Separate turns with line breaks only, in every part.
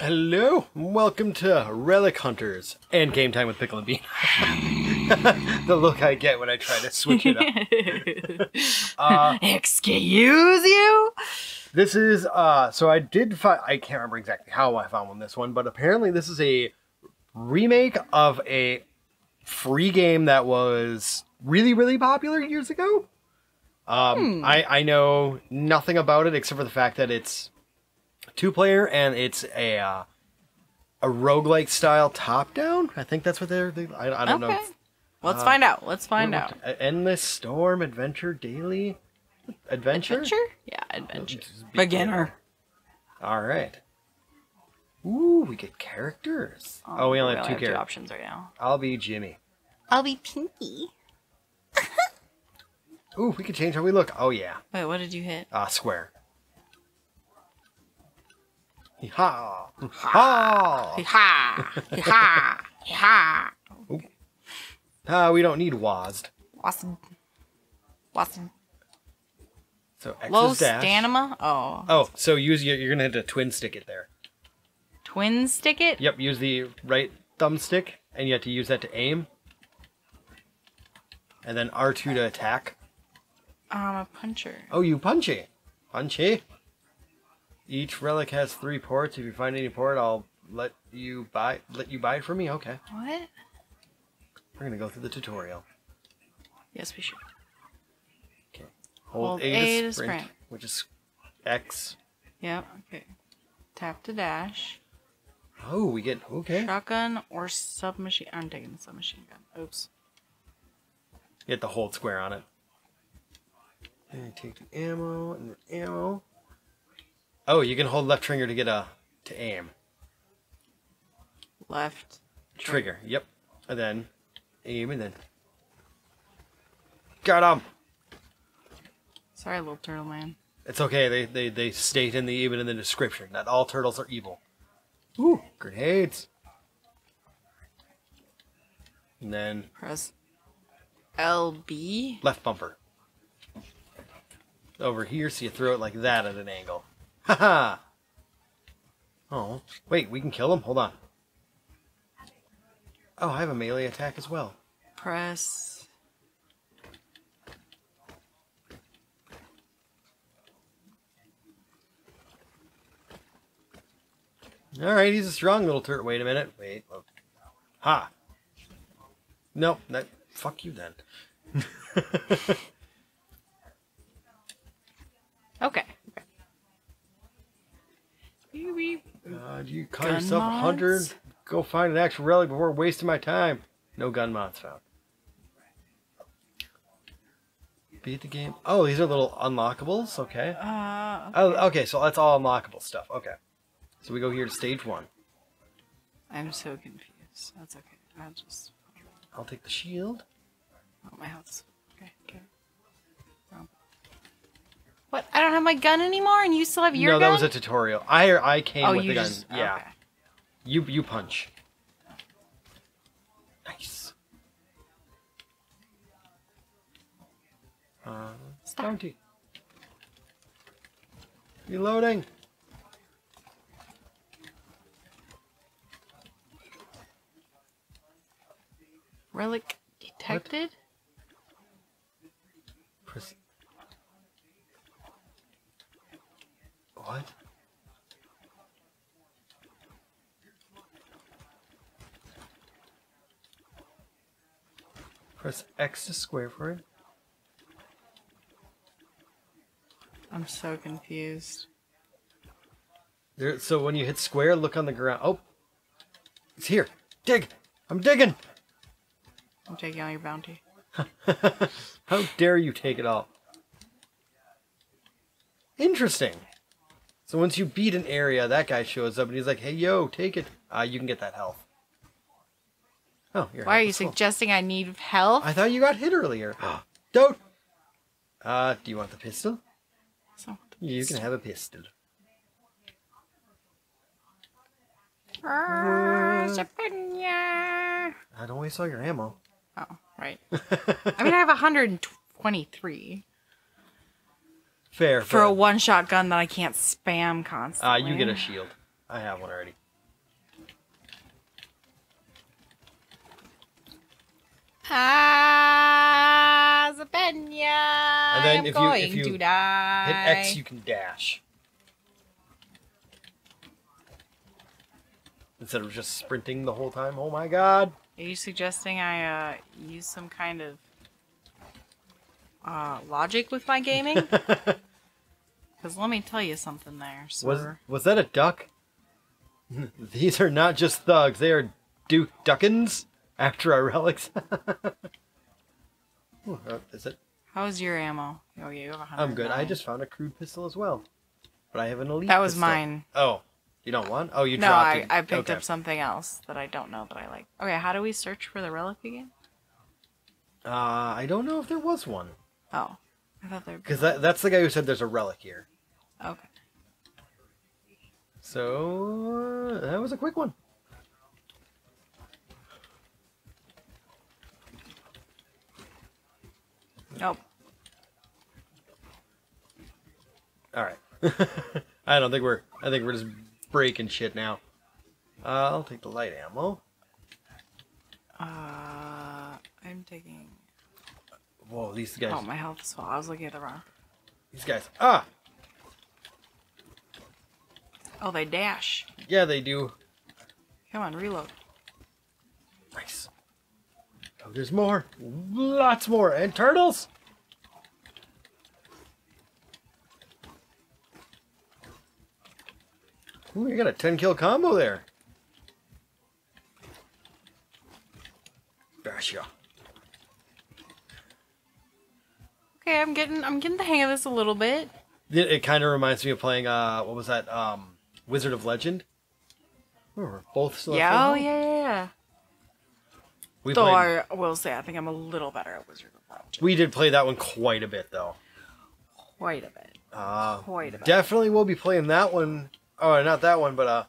Hello, welcome to Relic Hunters and Game Time with Pickle and Bean. the look I get when I try to switch it up. uh,
Excuse you?
this is uh, so I did find I can't remember exactly how I found this one, but apparently this is a remake of a free game that was really really popular years ago. Um, I I know nothing about it except for the fact that it's two player and it's a uh, a roguelike style top down. I think that's what they're. They, I, I don't
Okay.
know.
Let's find out. Let's find out.
A- Endless Storm Adventure Daily Adventure.
Adventure? Yeah, adventure.
Just
Beginner.
All right. Ooh, we get characters. Oh, we only have two characters.
options right now.
I'll be Jimmy.
I'll be Pinkyy.
Ooh, we can change how we look. Oh yeah.
Wait, what did you hit?
Ah, square. Ha! Ha!
Ha! Ha! Ha!
Ah, we don't need WASD.
Awesome. Awesome.
So X
Low
is dash.
stamina? Oh.
Oh, so use your, you're gonna hit a twin stick it there.
Twin stick it?
Yep, use the right thumbstick, and you have to use that to aim. And then R2 to attack.
I'm a puncher.
Oh, you punchy. Punchy. Each relic has three ports. If you find any port, I'll let you buy let you buy it from me. Okay.
What?
We're gonna go through the tutorial.
Yes, we should.
Okay.
Hold
Hold
A
A,
to
to sprint,
sprint.
which is X.
Yep, okay. Tap to dash.
Oh, we get okay.
Shotgun or submachine. I'm taking the submachine gun. Oops.
You hit the hold square on it. And you take the ammo and the ammo. Oh, you can hold left trigger to get a to aim.
Left.
Trigger. Yep. And then aim and then got him.
Sorry, little turtle man.
It's okay. They, they they state in the even in the description that all turtles are evil. Ooh, grenades. And then
Press LB.
left bumper. Over here, so you throw it like that at an angle. Haha. oh, wait, we can kill him. Hold on. Oh, I have a melee attack as well.
Press.
All right, he's a strong little turtle. Wait a minute. Wait. Look. Ha. Nope. That. Fuck you then.
Okay. Okay.
Do you call
Gun
yourself a hunter? Go find an actual relic before wasting my time. No gun mods found. Beat the game. Oh, these are little unlockables. Okay.
Uh,
Oh, okay. So that's all unlockable stuff. Okay. So we go here to stage one.
I'm so confused. That's okay. I'll just.
I'll take the shield.
Oh, my health's. Okay, okay. What? I don't have my gun anymore, and you still have your
no,
gun?
No, that was a tutorial. I I came
oh,
with the gun.
just.
Yeah.
Okay.
You you punch. Nice. Uh,
Stop.
bounty. Reloading.
Relic detected?
Press. What? Press X to square for it.
I'm so confused.
There, so when you hit square, look on the ground. Oh, it's here. Dig. I'm digging.
I'm taking all your bounty.
How dare you take it all? Interesting. So once you beat an area, that guy shows up and he's like, "Hey, yo, take it. Uh, you can get that health." Oh, you're
Why are you suggesting I need health?
I thought you got hit earlier. Don't. Uh, do you want the pistol?
So-
You can have a pistol.
Oh,
I don't waste all your ammo.
Oh, right. I mean, I have 123
Fair.
For a
one
shot gun that I can't spam
ah,
constantly.
Uh, you get a shield. I have one already.
Ah,
And then
I'm
if
going you,
if you
to die.
hit X, you can dash. Instead of just sprinting the whole time. Oh my god.
Are you suggesting I uh, use some kind of uh, logic with my gaming? Because let me tell you something there, sir.
Was was that a duck? These are not just thugs, they are Duke Duckins after our relics. Ooh, uh, is it?
How's your ammo? Oh, yeah, you have.
I'm good. I just found a crude pistol as well. But I have an elite
That was
pistol.
mine.
Oh. You don't want? Oh, you
No,
dropped
I,
it.
I picked
okay.
up something else that I don't know that I like. Okay, how do we search for the relic again?
Uh, I don't know if there was one.
Oh, I thought there.
Because that, that's the guy who said there's a relic here.
Okay.
So, uh, that was a quick one.
Nope.
All right. I don't think we're. I think we're just breaking shit now. Uh, I'll take the light ammo.
Uh, I'm taking.
Whoa, these guys.
Oh, my health is full. I was looking at the wrong.
These guys. Ah,
Oh, they dash.
yeah, they do.
Come on, reload.
Nice. Oh, there's more. Lots more. And turtles. Ooh, you got a 10 kill combo there. Gotcha.
Okay, I'm getting I'm getting the hang of this a little bit.
It, it kind of reminds me of playing, uh, what was that? Um, Wizard of Legend. We're both
Yeah, oh yeah, yeah, yeah.
We,
Though
played,
I will say I think I'm a little better at Wizard of Legend.
we did play that one quite a bit, though.
Quite a bit.
Uh,
Quite a bit.
definitely will be playing that one. Oh, not that one, but uh,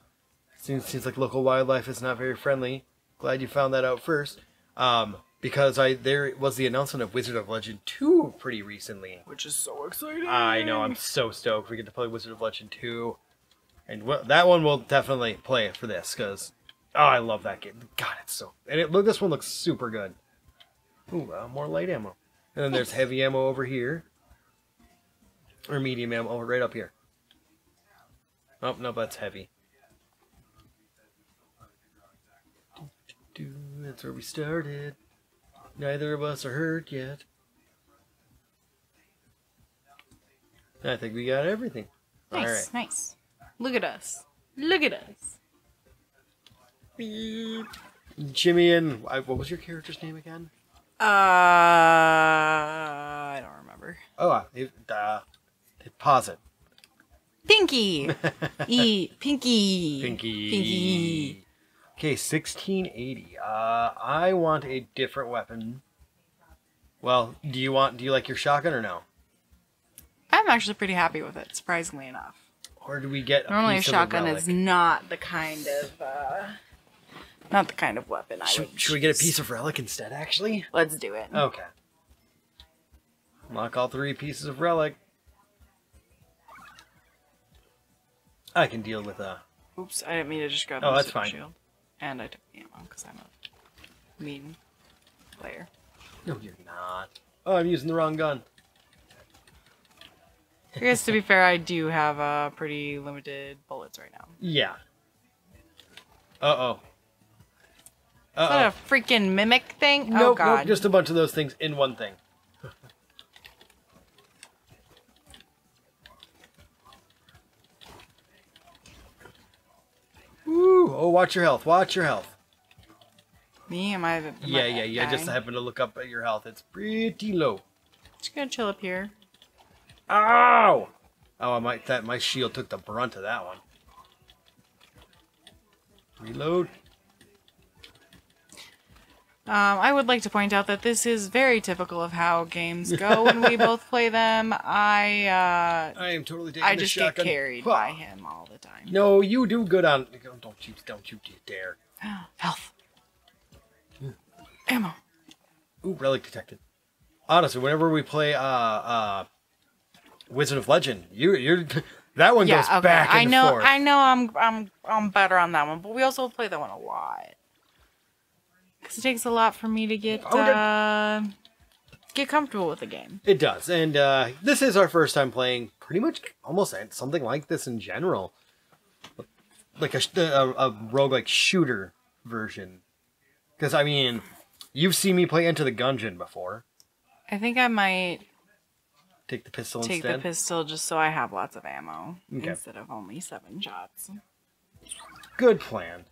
seems seems like local wildlife is not very friendly. Glad you found that out first. Um, because I there was the announcement of Wizard of Legend two pretty recently.
Which is so exciting.
I know I'm so stoked we get to play Wizard of Legend two, and well, that one will definitely play for this because oh, I love that game. God, it's so and it look this one looks super good. Ooh, uh, more light ammo, and then there's heavy ammo over here, or medium ammo over right up here. Oh no, that's heavy. Do, That's where we started. Neither of us are hurt yet. I think we got everything.
Nice,
All right.
nice. Look at us. Look at us. Beep.
Jimmy and what was your character's name again?
Uh, I don't remember.
Oh, uh, it, uh, pause it.
Pinkyy. e. Pinkyy.
Pinkyy.
Pinkyy.
Okay, 1680. Uh, I want a different weapon. Well, do you want? Do you like your shotgun or no?
I'm actually pretty happy with it, surprisingly enough.
Or do we get a
Normally, a
piece of
shotgun
relic?
is not the kind of uh, not the kind of weapon I
Should,
would.
should we get a piece of relic instead? Actually.
Let's do it.
Okay. Lock all three pieces of relic. I can deal with uh
Oops, I didn't mean to just grab.
Oh,
the
that's fine.
Shield. And I took the ammo because I'm a mean player.
No, you're not. Oh, I'm using the wrong gun.
I guess to be fair, I do have uh, pretty limited bullets right now.
Yeah. Uh oh.
Is
Uh
that a freaking mimic thing?
oh.
oh god.
nope, just a bunch of those things in one thing. Ooh, oh, watch your health. Watch your health.
Me? Am I? Am
Yeah,
I
yeah, yeah. Just
dying?
happened to look up at your health. It's pretty low.
Just gonna chill up here.
Ow! Oh, I might that my shield took the brunt of that one. Reload.
Um, I would like to point out that this is very typical of how games go when we both play them. I uh,
I am totally taking
I just get carried by him all the time.
No, you do good on. Don't you? Don't you dare!
Health. Ammo.
Ooh, relic detected. Honestly, whenever we play uh uh Wizard of Legend, you you're that one
Yeah,
goes
okay.
back
I know.
forth.
I know. I'm I'm I'm better on that one, but we also play that one a lot. Because it takes a lot for me to get
Oh,
uh, get comfortable with the game.
It does, and uh, this is our first time playing pretty much almost something like this in general, like a a, a roguelike shooter version. Because I mean, you've seen me play Enter the Gungeon before.
I think I might
Take the pistol
take
instead.
the pistol just so I have lots of ammo
Okay.
instead of only seven shots.
Good plan.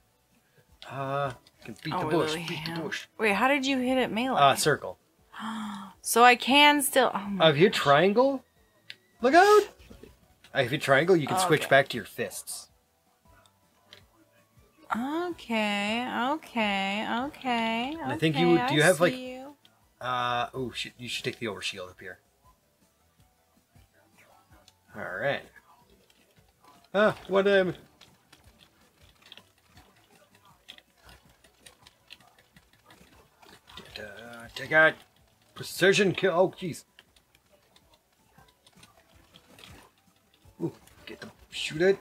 Uh, can beat the
Oh,
bush.
Lily,
Beat the bush.
Wait, how did you hit it melee?
Uh, circle.
so I can still. Oh my
Uh, if you triangle, look out. Uh, if you triangle, you can switch
Okay.
back to your fists.
Okay, okay, okay.
I think you- do you
I
have, like-
you.
Uh, oh, you should take the overshield up here. Alright. Ah, what, um... Take out precision kill. Oh, jeez. Ooh, get the shoot it.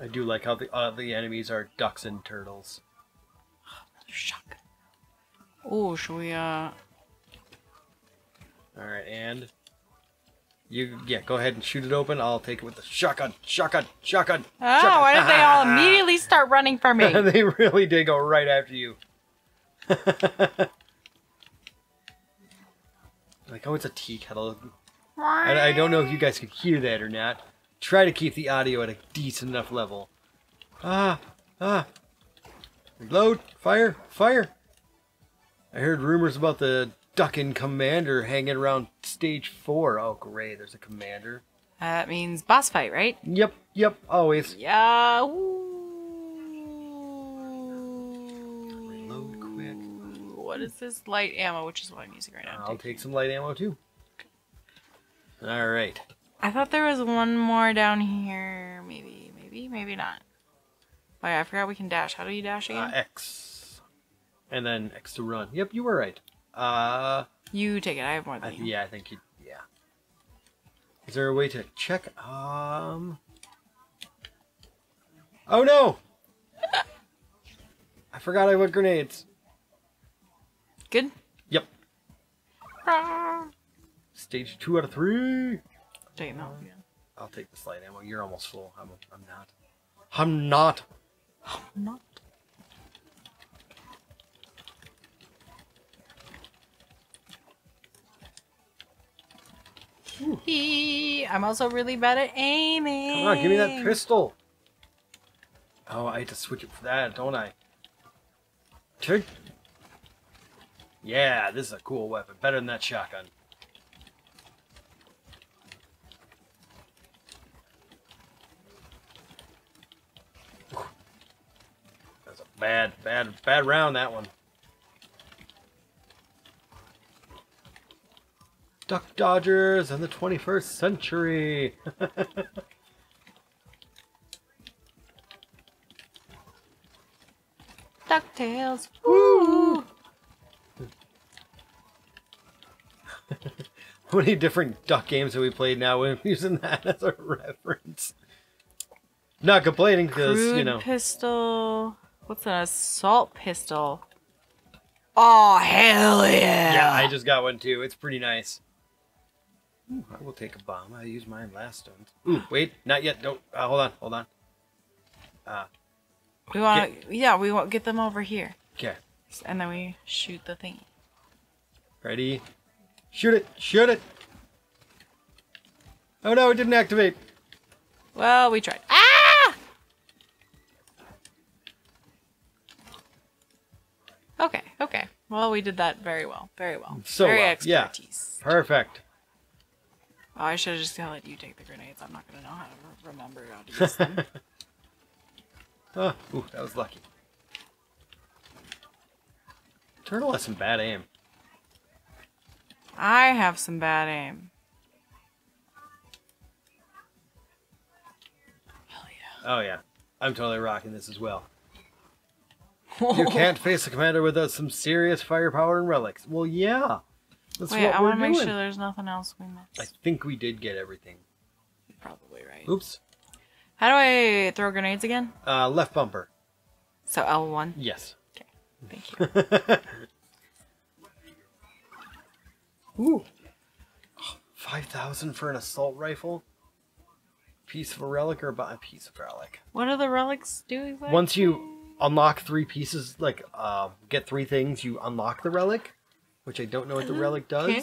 I do like how the uh, the enemies are ducks and turtles.
Shock. Oh, should we? Uh,
All right, and you yeah, go ahead and shoot it open. I'll take it with the shotgun, shotgun, shotgun.
oh,
shotgun.
why did they all immediately start running for me?
they really did go right after you. like, oh, it's a tea kettle. And I don't know if you guys could hear that or not. Try to keep the audio at a decent enough level. Ah, ah. Reload, fire, fire. I heard rumors about the ducking commander hanging around stage four. Oh, great, there's a commander.
That means boss fight, right?
Yep, yep, always.
Yeah.
Reload quick.
What is this light ammo? Which is what I'm using right now.
I'll take some light ammo too. All right.
I thought there was one more down here. Maybe, maybe, maybe not. Wait, I forgot we can dash. How do you dash
Uh,
again?
X. And then X to run. Yep, you were right. Uh,
you take it. I have more
I,
you.
yeah, I think you. Yeah. Is there a way to check? Um. Oh no! I forgot I put grenades.
Good.
Yep.
Ah.
Stage two out of three.
Take. Yeah.
I'll take the light ammo. You're almost full. I'm, I'm not. I'm not.
Not. Hee, I'm also really bad at aiming.
Come on, give me that pistol. Oh, I had to switch it for that, don't I? Take. Yeah, this is a cool weapon. Better than that shotgun. Bad, bad, bad round, that one. Duck Dodgers in the 21st century.
DuckTales.
Woo! How many different duck games have we played now? We're using that as a reference. Not complaining because you know.
pistol. What's an assault pistol? Oh hell yeah!
Yeah, I just got one too. It's pretty nice. Ooh, I will take a bomb. I used mine last time. Ooh, wait, not yet. Don't. Uh, hold on, hold on. Uh,
we want to. Yeah, we want get them over here,
okay,
and then we shoot the thing.
ready? Shoot it! Shoot it! Oh no, it didn't activate.
Well, we tried. Ah! Okay, okay. Well, we did that very well. Very well.
So
very
well, yeah.
expertise.
Perfect.
Oh, I should have just let you take the grenades. I'm not going to know how to remember how to use them.
Oh, ooh, that was lucky. Turtle has some bad aim.
I have some bad aim. Hell yeah.
Oh yeah, I'm totally rocking this as well. You can't face the commander without some serious firepower and relics. Well, yeah, that's
Wait,
what
I want to make sure there's nothing else we missed.
I think we did get everything.
probably right.
Oops.
How do I throw grenades again?
Uh, left bumper.
So L1.
Yes. Okay.
Thank you.
Ooh. 5,000 for an assault rifle? Piece of a relic or a piece of relic?
what do the relics do exactly?
Once you unlock three pieces, like, uh, get three things, you unlock the relic, which I don't know what the relic does.
okay.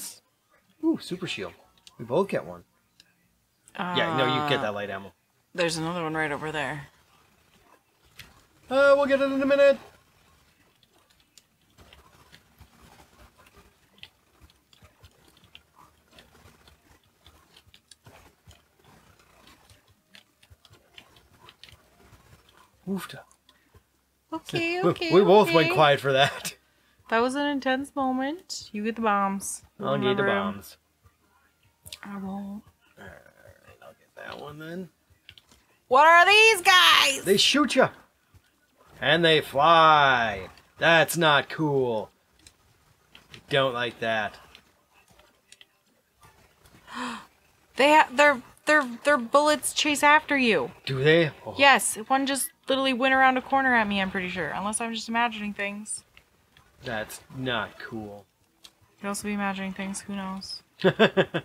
Ooh, super shield. We both get one. yeah, no, you get
Uh,
that light ammo.
There's another one right over there.
Uh, we'll get it in a minute. Oofta.
Okay,
We-
okay.
we both went quiet for that.
That was an intense moment. You get the bombs.
I'll get the bombs.
I won't.
Alright, I'll get that one then.
What are these guys?
They shoot you. And they fly. That's not cool. Don't like that.
They ha- their their bullets chase after you.
Do they? Oh,
Yes, one just literally went around a corner at me. I'm pretty sure, unless I'm just imagining things.
That's not cool.
Could also be imagining things. Who knows?
this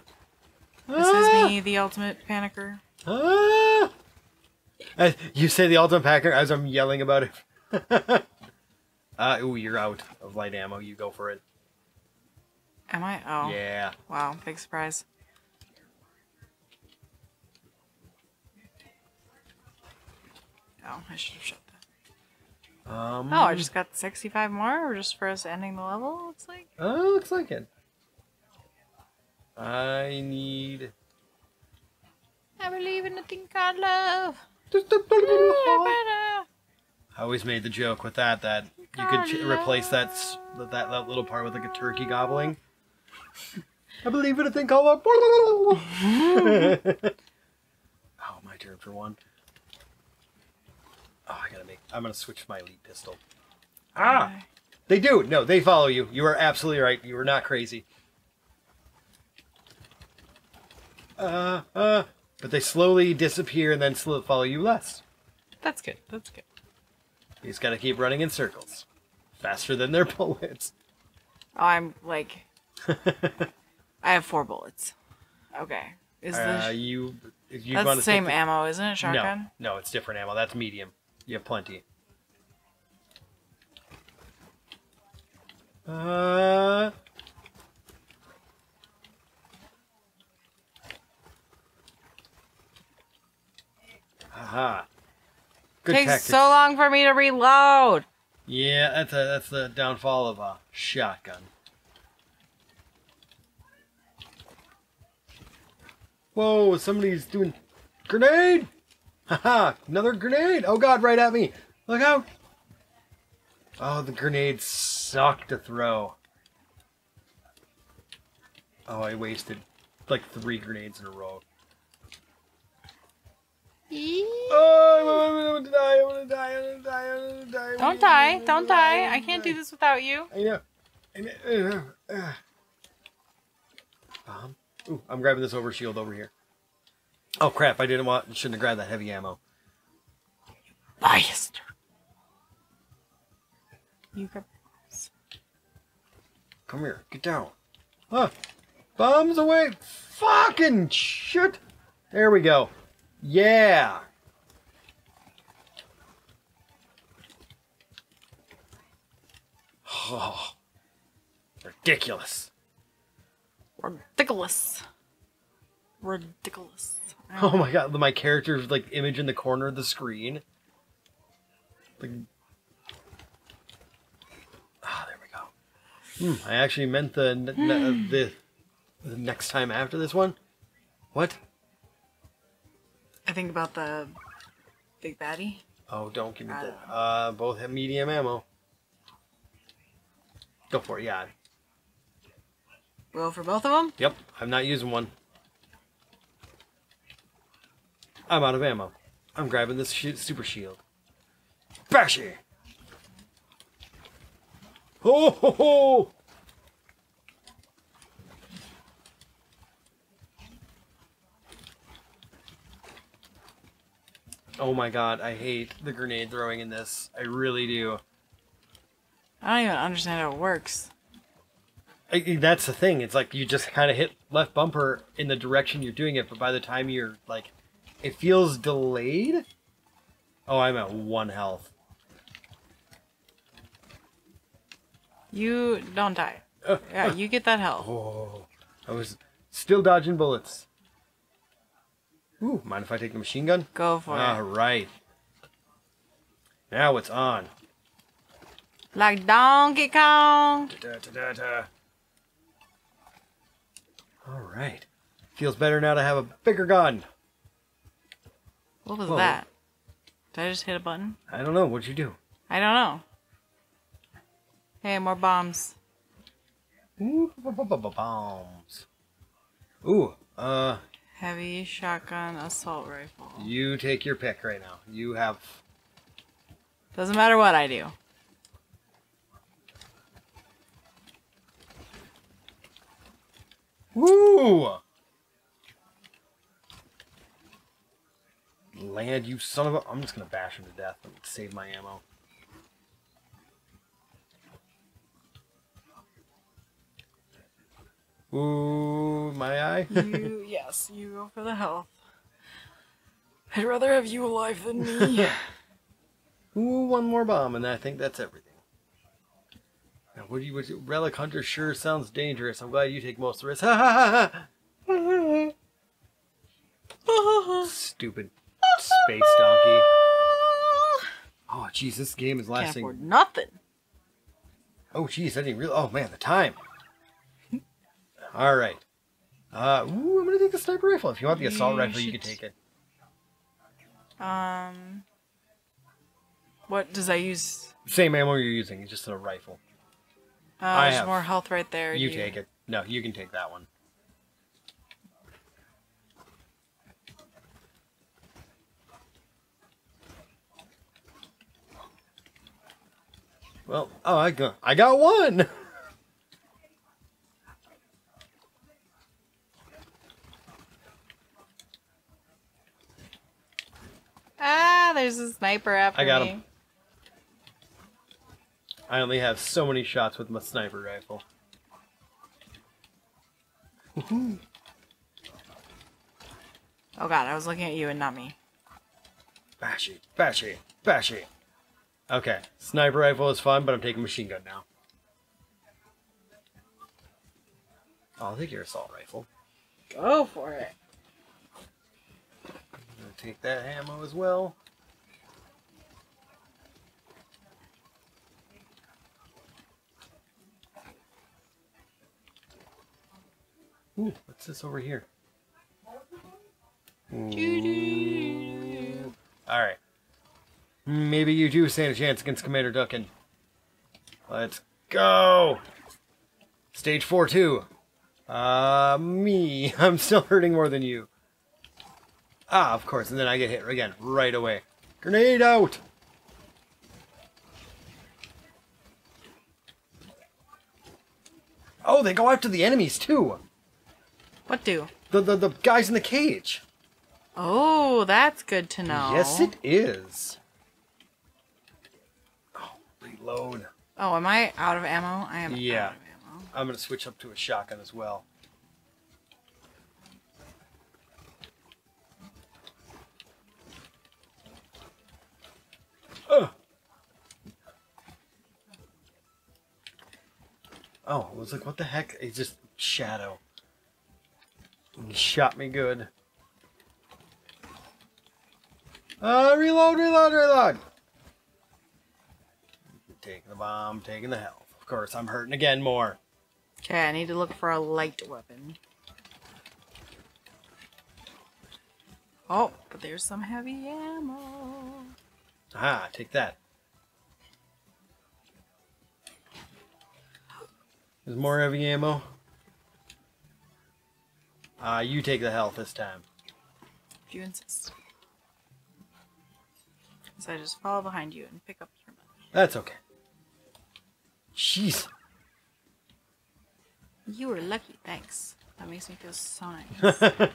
This is me, the ultimate panicker.
Ah! As you say the ultimate panicker as I'm yelling about it. uh, ooh, you're out of light ammo. You go for it.
Am I? Oh,
Yeah.
wow, big surprise. Oh, I should have shut that.
Um,
Oh, I just got 65 more, or just for us ending the level, looks like?
Oh, looks like it. I need.
I believe in a thing called love.
I always made the joke with that that you could ch- replace that, that that little part with like a turkey gobbling. I believe in a thing called. love. oh, my turn for one. Oh, I gotta make. I'm gonna switch my elite pistol. Ah, they do. No, they follow you. You are absolutely right. You are not crazy. Uh, uh, but they slowly disappear and then slow follow you less.
That's good, that's good.
You just gotta keep running in circles. Faster than their bullets.
Oh, I'm like. I have four bullets. Okay. Is
Uh,
this.
you, you
That's the
to
same ammo, isn't it? Shotgun?
No, no, it's different ammo. That's medium. You have plenty. Uh. Haha. Good
Takes
tactics.
so long for me to reload.
Yeah, that's a, that's the downfall of a shotgun. Whoa, somebody's doing grenade! Haha, another grenade! Oh god, right at me! Look out! Oh, the grenades suck to throw. Oh, I wasted like three grenades in a row. Oh, I want to die, I want to die, I want to die, I want to die.
Don't die. Don't die. I can't do this without you.
I know. I know. Uh. Bomb. Ooh, I'm grabbing this over shield over here. Oh crap! I didn't want. Shouldn't have grabbed that heavy ammo.
Biased. You grab.
Come here. Get down. Huh. Bombs away. Fucking shit. There we go. Yeah. Oh, ridiculous.
Ridiculous. Ridiculous.
Oh my god, my character's like image in the corner of the screen. Like, ah, there we go. Hmm, I actually meant the n- the the next time after this one. What?
I think about the big baddie.
Oh, don't give me
I
that. Uh, both have medium ammo. Go for it, yeah.
Go for both of them.
Yep, I'm not using one. I'm out of ammo. I'm grabbing this shi super shield. Bashy! Ho ho ho! Oh my god, I hate the grenade throwing in this. I really do.
I don't even understand how it works.
I, I- that's the thing. It's like you just kind of hit left bumper in the direction you're doing it, but by the time you're like, it feels delayed. Oh, I'm at one health.
You don't die.
Uh,
Yeah, you get that health.
Oh, I was still dodging bullets. Ooh, mind if I take the machine gun?
Go for
All
it.
right. Now it's on.
Like Donkey Kong.
Da-da-da-da. All right. Feels better now to have a bigger gun.
What was
Whoa.
that? Did I just hit a button?
I don't know. What'd you do?
I don't know. Hey, more bombs.
Ooh, b- b- b- b- bombs. Ooh, uh,
Heavy shotgun assault rifle.
you take your pick right now. You have.
Doesn't matter what I do.
Woo! Land, you son of a. I'm just gonna bash him to death and save my ammo. Ooh, my eye.
You, yes, you go for the health. I'd rather have you alive than me.
Ooh, one more bomb, and I think that's everything. Now, what do you, what do you- Relic Hunter sure sounds dangerous. I'm glad you take most of the risk. Ha ha ha ha! Stupid space donkey. Oh, jeez, this game is
Can't
lasting.
afford nothing.
Oh, jeez, I didn't really. Oh man, the time. All right. Uh, ooh, I'm gonna take the sniper rifle. If you want the assault
You
rifle, you can take it.
Um, what does I use?
Same ammo you're using, it's just a rifle.
Uh,
I
there's
have-
more health right there.
You
Do
take it. No, you can take that one. Well, oh, I got, I got one.
Ah, there's a sniper after
I got
me.
him. I only have so many shots with my sniper rifle.
Oh god, I was looking at you and not me.
Bashy, bashy, bashy. Okay, sniper rifle is fun, but I'm taking machine gun now. Oh, I'll take your assault rifle.
Go for it.
I'm gonna take that ammo as well. Ooh, what's this over here? Ooh. Alright. Maybe you do stand a chance against Commander Duckin. Let's go! Stage 4 2. Uh, me. I'm still hurting more than you. Ah, of course, and then I get hit again right away. Grenade out! Oh, they go after the enemies too.
What do?
The the, the guys in the cage.
Oh, that's good to know.
Yes, it is. Oh.
Oh, am I out of ammo? I am
Yeah.
out of ammo.
I'm gonna switch up to a shotgun as well. Ugh. Oh, I was like, what the heck? It's just shadow. He shot me good. Uh, reload, reload, reload. Taking the bomb, taking the health. Of course, I'm hurting again more.
Okay, I need to look for a light weapon. Oh, but there's some heavy ammo.
Ah, take that. There's more heavy ammo. Ah, you take the health this time.
If you insist. So I just follow behind you and pick up your money.
That's okay. Jeez.
You were lucky, thanks. That makes me feel so nice.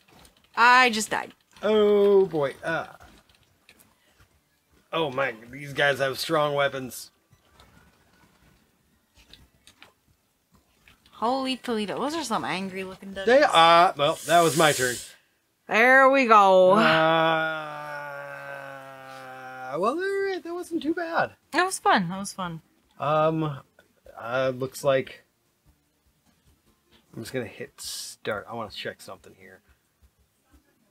I just died.
oh boy. Ah. Oh my, these guys have strong weapons.
Holy Toledo. Those are some angry looking ducks.
They are. Well, that was my turn.
There we go.
Uh, well, that wasn't too bad.
that was fun. That was fun.
Um, uh, looks like I'm just gonna hit start. I want to check something here.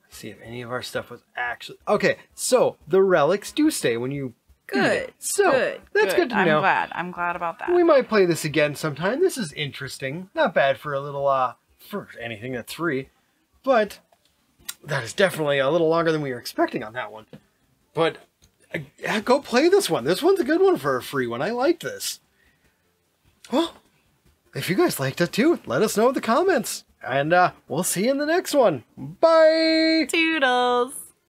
See if any of our stuff was actually okay. So the relics do stay when you.
Good.
So
good.
that's good, to know.
I'm glad. I'm glad about that.
We might play this again sometime. This is interesting. Not bad for a little uh for anything that's free, but that is definitely a little longer than we were expecting on that one. But yeah, go play this one. This one's a good one for a free one. I like this. Well, if you guys liked it too, let us know in the comments. And uh, we'll see you in the next one. Bye!
Toodles.